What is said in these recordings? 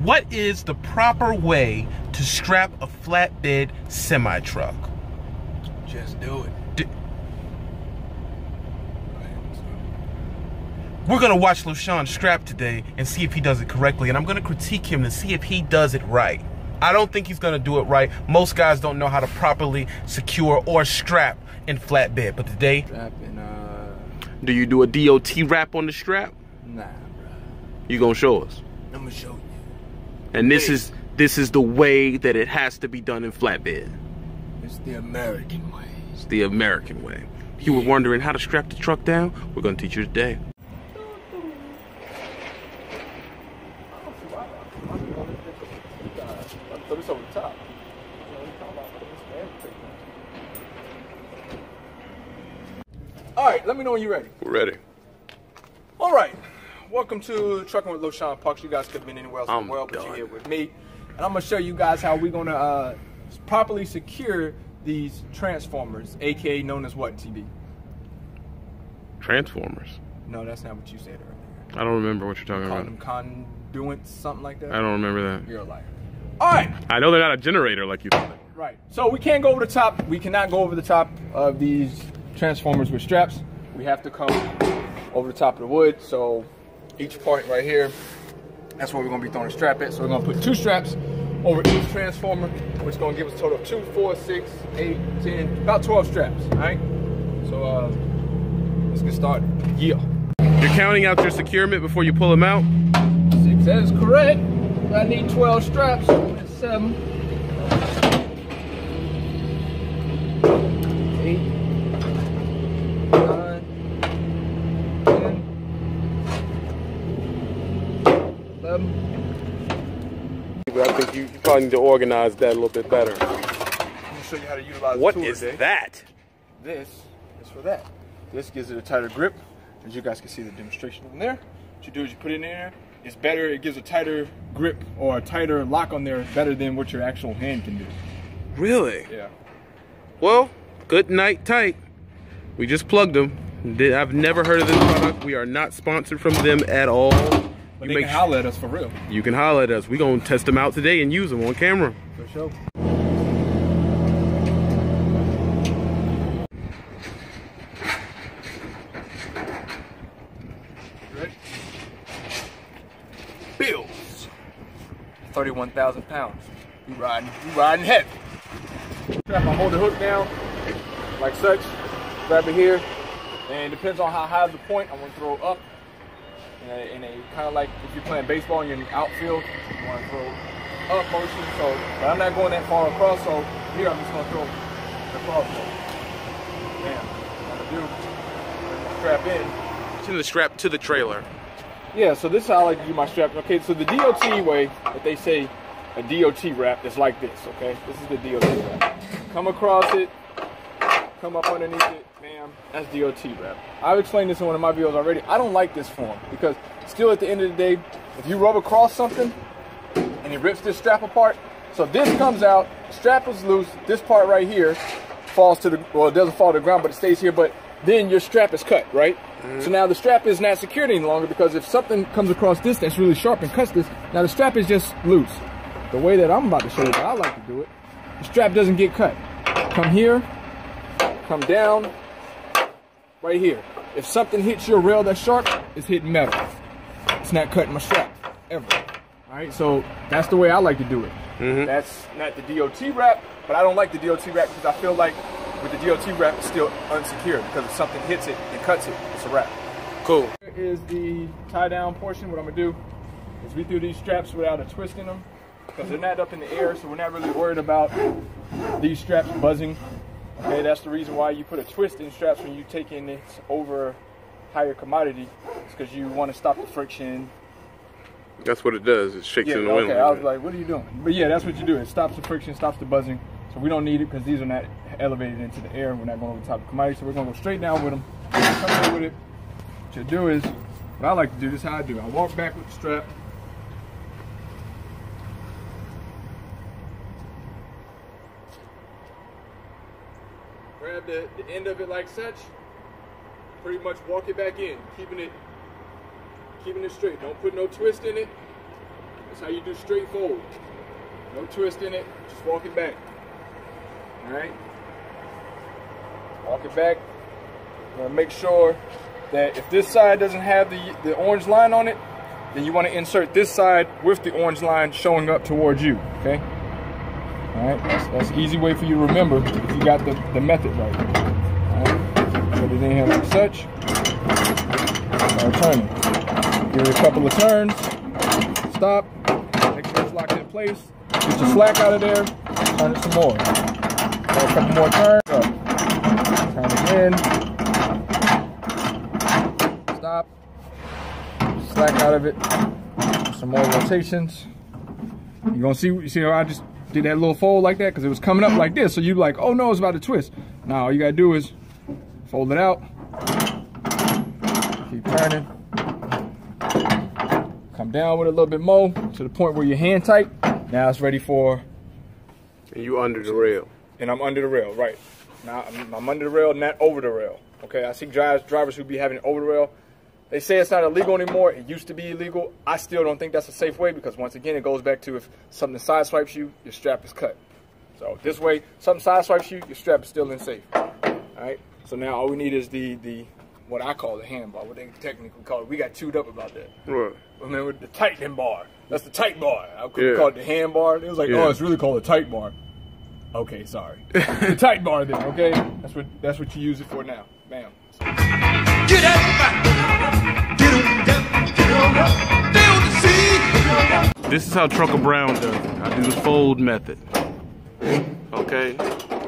What is the proper way to strap a flatbed semi truck? Just do it. D- We're gonna watch LaShawn strap today and see if he does it correctly, and I'm gonna critique him to see if he does it right. I don't think he's gonna do it right. Most guys don't know how to properly secure or strap in flatbed, but today, Strapping, uh, do you do a DOT wrap on the strap? nah, bro. You gonna show us? I'm gonna show you. And this is this is the way that it has to be done in flatbed. It's the American way. It's the American way. You were wondering how to strap the truck down? We're gonna teach you today. Throw this over the top. All right, let me know when you're ready. We're ready. All right, welcome to Trucking with LoShawn Parks. You guys could have been anywhere else in the world, but you're here with me. And I'm gonna show you guys how we're gonna uh, properly secure these transformers, aka known as what, TB? Transformers. No, that's not what you said earlier. I don't remember what you're talking Call about. them conduits, something like that. I don't remember that. You're a liar. All right, I know they're not a generator like you thought. right. So we can't go over the top. We cannot go over the top of these transformers with straps. We have to come over the top of the wood. So each point right here, that's where we're gonna be throwing a strap at. So we're gonna put two straps over each transformer, which is gonna give us a total of two, four, six, eight, ten, about 12 straps. All right. So uh, let's get started. Yeah. You're counting out your securement before you pull them out? Six, that is correct. I need 12 straps. Seven. Eight. Nine. Ten. Eleven. I think you, you probably need to organize that a little bit better. I'm gonna show you how to utilize What the tool is today. that? This is for that. This gives it a tighter grip. As you guys can see the demonstration in there. What you do is you put it in there. It's better, it gives a tighter grip or a tighter lock on there better than what your actual hand can do. Really? Yeah. Well, good and tight. We just plugged them. I've never heard of this product. We are not sponsored from them at all. But You they make can su- holler at us for real. You can holler at us. We're going to test them out today and use them on camera. For sure. Ready? Bills. 31,000 pounds. You riding, you riding heavy. Strap, I hold the hook down like such. Grab it here. And it depends on how high the point, I'm gonna throw up. In a, in a kind of like if you're playing baseball and you're in the outfield, you want to throw up motion. So, but I'm not going that far across. So here I'm just gonna throw across. Bam. What I'm gonna do? Strap in. To the strap to the trailer. Yeah, so this is how I like to do my strap. Okay, so the DOT way that they say a DOT wrap is like this, okay? This is the DOT wrap. Come across it, come up underneath it, bam, that's DOT wrap. I've explained this in one of my videos already. I don't like this form because still at the end of the day, if you rub across something and it rips this strap apart, so this comes out, strap is loose, this part right here falls to the, well, it doesn't fall to the ground, but it stays here, but then your strap is cut, right? Mm-hmm. So now the strap is not secured any longer because if something comes across this that's really sharp and cuts this, now the strap is just loose. The way that I'm about to show you how I like to do it, the strap doesn't get cut. Come here, come down, right here. If something hits your rail that's sharp, it's hitting metal. It's not cutting my strap, ever. All right, so that's the way I like to do it. Mm-hmm. That's not the DOT wrap, but I don't like the DOT wrap because I feel like with the DOT wrap, it's still unsecured because if something hits it and cuts it, it's a wrap. Cool. Here is the tie down portion. What I'm gonna do is we do these straps without a twist in them because they're not up in the air, so we're not really worried about these straps buzzing. Okay, that's the reason why you put a twist in straps when you take in it over higher commodity. It's because you want to stop the friction. That's what it does. It shakes Yeah, in the wind. okay. I was like, what are you doing? But yeah, that's what you do. It stops the friction, stops the buzzing. So we don't need it because these are not elevated into the air. We're not going over the top of commodity, so we're gonna go straight down with them. Come with it. What you do is, what I like to do, this is how I do. I walk back with the strap. The, the end of it like such. Pretty much walk it back in, keeping it keeping it straight. Don't put no twist in it. That's how you do straight forward. No twist in it, just walk it back. All right? Walk it back. Now make sure that if this side doesn't have the, the orange line on it, then you want to insert this side with the orange line showing up towards you, okay? All right, that's, that's an easy way for you to remember if you got the, the method right. All right, put it in here like such. Start turning. Give it a couple of turns. Stop. Make sure it's locked in place. Get your slack out of there. Turn it some more. a couple more turns. Up. Turn again. Stop. Slack out of it. Some more rotations. You're gonna see, you see how I just did that little fold like that because it was coming up like this. So you like, oh no, it's about to twist. Now all you gotta do is fold it out, keep turning, come down with a little bit more to the point where your hand tight. Now it's ready for. And you under the rail. And I'm under the rail, right. Now I'm, I'm under the rail, not over the rail. Okay, I see drivers, drivers who be having over the rail. They say it's not illegal anymore. It used to be illegal. I still don't think that's a safe way because once again, it goes back to if something sideswipes you, your strap is cut. So this way, something sideswipes you, your strap is still in safe. All right. So now all we need is the the what I call the handbar, what they technically call it. We got chewed up about that. Right. Remember the tightening bar? That's the tight bar. I could yeah. call it the handbar. It was like, oh, yeah. oh, it's really called a tight bar. Okay, sorry. the tight bar then. Okay, that's what that's what you use it for now. Bam. Get This is how Trucker Brown does it. I do the fold method. Okay?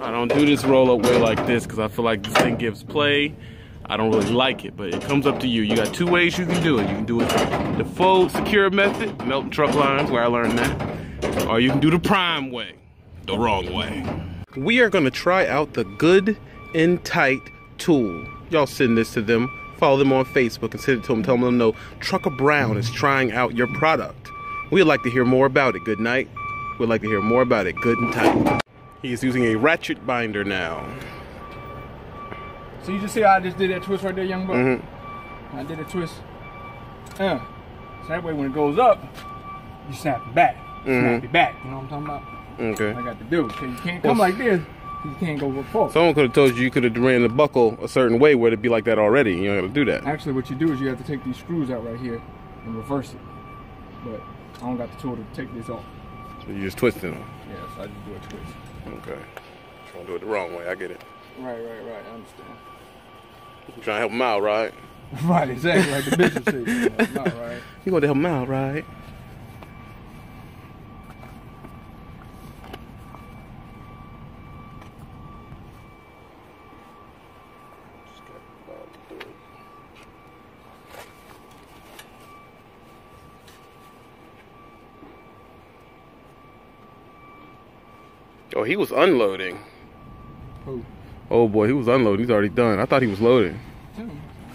I don't do this roll up way like this because I feel like this thing gives play. I don't really like it, but it comes up to you. You got two ways you can do it. You can do it the fold secure method, Melton Truck Lines, where I learned that. Or you can do the prime way, the wrong way. We are gonna try out the good and tight tool. Y'all send this to them follow them on Facebook and send it to them. Tell them no, Trucker Brown is trying out your product. We'd like to hear more about it. Good night. We'd like to hear more about it. Good and tight. He is using a ratchet binder now. So you just see how I just did that twist right there, young buck? Mm -hmm. I did a twist. Uh, so that way when it goes up, you snap it back. Mm -hmm. Snap it back. You know what I'm talking about? Okay. I got to do. Cause you can't come well, like this. You can't go forward. Someone could have told you you could have ran the buckle a certain way where it'd be like that already. You don't got to do that. Actually, what you do is you have to take these screws out right here and reverse it. But I don't got the tool to take this off. So you just twisting them? Yeah, so I just do a twist. Okay. Trying to do it the wrong way. I get it. Right, right, right. I understand. You trying to help them out, right? right, exactly. Like the business know, right? You going to help them out, right? Oh, he was unloading. Who? Oh boy, he was unloading. He's already done. I thought he was loading.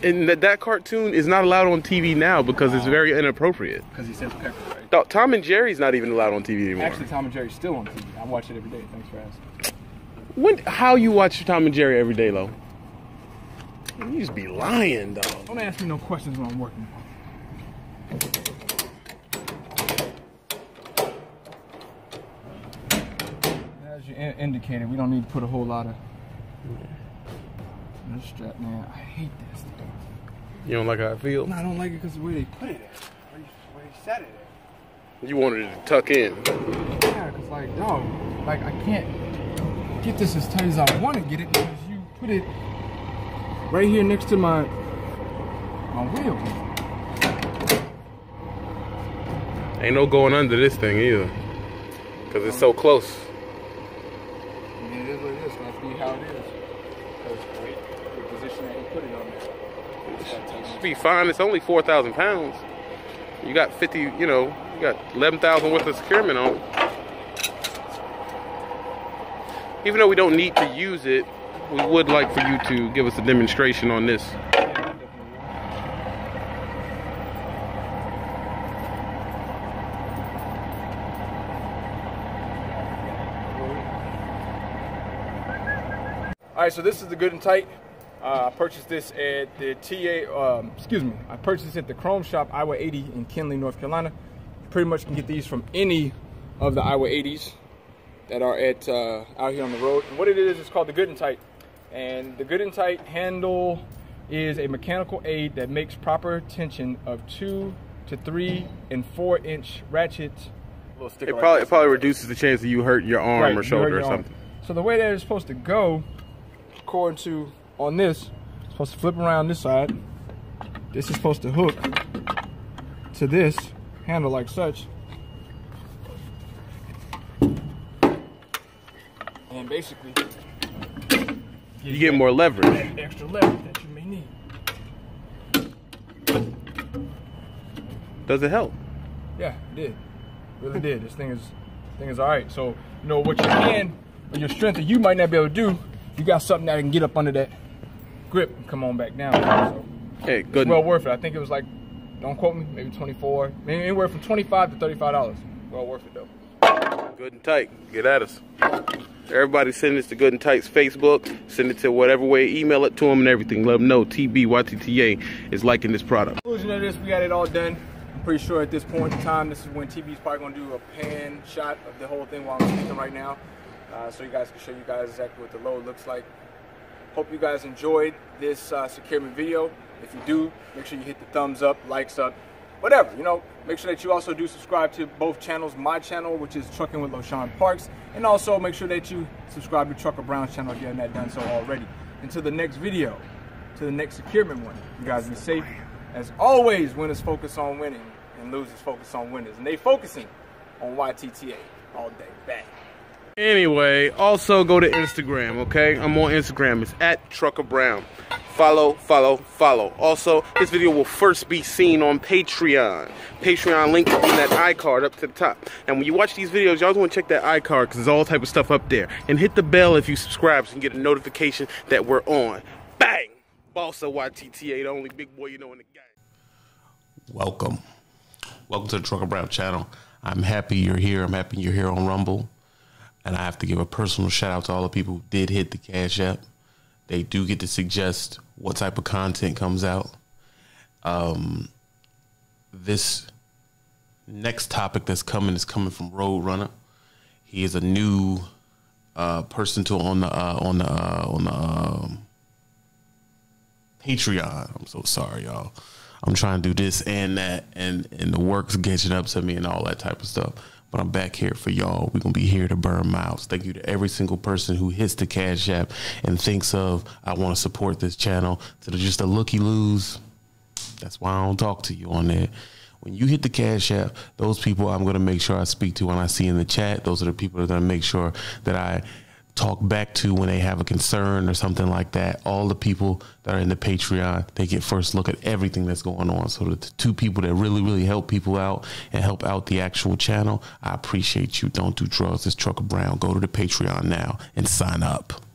And that, that cartoon is not allowed on TV now because it's very inappropriate. Because he says pepper, right? Tom and Jerry's not even allowed on TV anymore. Actually, Tom and Jerry's still on TV. I watch it every day. Thanks for asking. When? How you watch Tom and Jerry every day, Lo? You just be lying, dog. Don't ask me no questions when I'm working. Indicated, we don't need to put a whole lot of this strap, man. I hate this thing. You don't like how it feels? No, I don't like it because the way they put it at, where, where they set it at. You wanted it to tuck in. Yeah, because like, dog, like I can't get this as tight as I want to get it because you put it right here next to my my wheel. Ain't no going under this thing either. Because it's so close. Be fine. It's only 4,000 pounds. You got 50, you know, you got 11,000 worth of securement on. Even though we don't need to use it, we would like for you to give us a demonstration on this. All right, so this is the good and tight. Uh, I purchased this at the TA, um, excuse me, I purchased it at the Chrome Shop, Iowa 80 in Kenly, North Carolina. pretty much can get these from any of the Iowa 80s that are at uh, out here on the road. And what it is, it's called the Good and Tight. And the Good and Tight handle is a mechanical aid that makes proper tension of two to three and four inch ratchets. It probably it probably reduces the chance that you hurt your arm Right, or shoulder or your arm. something. So the way that it's supposed to go, according to on this, supposed to flip around this side. This is supposed to hook to this handle like such. And basically, You get more leverage. extra leverage that you may need. Does it help? Yeah, it did. Really did. This thing is thing is alright. So, you know, what you can, or your strength that you might not be able to do, you got something that can get up under that grip and come on back down. So Hey, good. well worth it. I think it was like don't quote me, maybe 24, maybe anywhere from 25 to 35 dollars. Well worth it though. Good and tight. Get at us. Everybody send this to Good and Tight's Facebook. Send it to whatever way. Email it to them and everything. Let them know TBYTTA is liking this product. Conclusion of this, we got it all done. I'm pretty sure at this point in time, this is when TB's probably gonna do a pan shot of the whole thing while I'm speaking right now. Uh, so you guys can show you guys exactly what the load looks like. Hope you guys enjoyed this uh, securement video. If you do, make sure you hit the thumbs up, likes up, whatever. You know, make sure that you also do subscribe to both channels. My channel, which is Trucking with LoShawn Parks, and also make sure that you subscribe to Trucker Brown's channel if you haven't done so already. Until the next video, to the next securement one. You guys be safe. As always, winners focus on winning, and losers focus on winners, and they focusing on YTTA all day. Bang. Anyway, also go to Instagram, okay? I'm on Instagram. It's at Trucker Brown. Follow, follow, follow. Also, this video will first be seen on Patreon. Patreon link in that iCard up to the top. And when you watch these videos, y'all want to check that iCard because there's all type of stuff up there. And hit the bell if you subscribe so you can get a notification that we're on. Bang! Of YTTA, the only big boy you know in the game. Welcome. Welcome to the Trucker Brown channel. I'm happy you're here. I'm happy you're here on Rumble. And I have to give a personal shout out to all the people who did hit the Cash App. They do get to suggest what type of content comes out. Um, this next topic that's coming is coming from Roadrunner. He is a new uh, person to on the uh, on the uh, on the um, Patreon. I'm so sorry, y'all. I'm trying to do this and that, and and the work's catching up to me and all that type of stuff. But I'm back here for y'all. We're gonna be here to burn mouths. Thank you to every single person who hits the cash app and thinks of I want to support this channel. To just a looky loos. That's why I don't talk to you on there. When you hit the cash app, those people I'm gonna make sure I speak to when I see in the chat. Those are the people that are gonna make sure that I talk back to when they have a concern or something like that. All the people that are in the Patreon, they get first look at everything that's going on. So the two people that really, really help people out and help out the actual channel, I appreciate you. Don't do drugs. It's Trucker Brown. Go to the Patreon now and sign up.